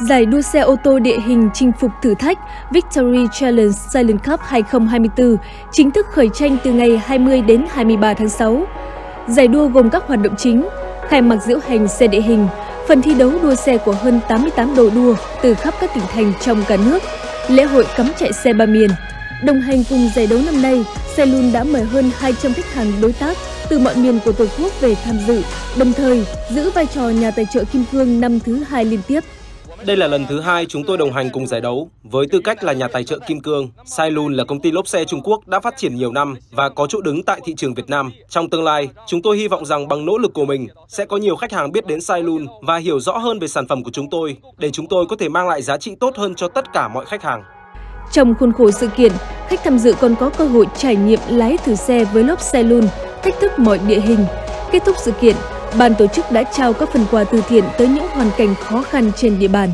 Giải đua xe ô tô địa hình chinh phục thử thách Victory Challenge Silent Cup 2024 chính thức khởi tranh từ ngày 20 đến 23 tháng 6. Giải đua gồm các hoạt động chính, khai mạc diễu hành xe địa hình, phần thi đấu đua xe của hơn 88 đội đua từ khắp các tỉnh thành trong cả nước, lễ hội cắm chạy xe ba miền. Đồng hành cùng giải đấu năm nay, Xe đã mời hơn 200 khách hàng đối tác từ mọi miền của Tổ quốc về tham dự, đồng thời giữ vai trò nhà tài trợ kim cương năm thứ hai liên tiếp. Đây là lần thứ hai chúng tôi đồng hành cùng giải đấu. Với tư cách là nhà tài trợ kim cương, Sailun là công ty lốp xe Trung Quốc đã phát triển nhiều năm và có chỗ đứng tại thị trường Việt Nam. Trong tương lai, chúng tôi hy vọng rằng bằng nỗ lực của mình sẽ có nhiều khách hàng biết đến Sailun và hiểu rõ hơn về sản phẩm của chúng tôi để chúng tôi có thể mang lại giá trị tốt hơn cho tất cả mọi khách hàng. Trong khuôn khổ sự kiện, khách tham dự còn có cơ hội trải nghiệm lái thử xe với lốp xe lùn, thách thức mọi địa hình. Kết thúc sự kiện, ban tổ chức đã trao các phần quà từ thiện tới những hoàn cảnh khó khăn trên địa bàn.